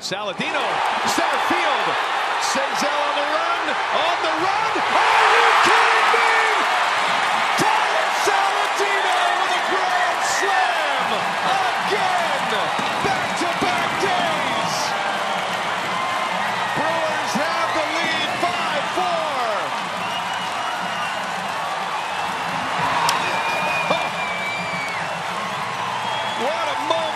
Saladino, center field. Senzel on the run, on the run. Are you kidding me? Tyler Saladino with a grand slam again. Back to back days. Brewers have the lead 5 4. What a moment.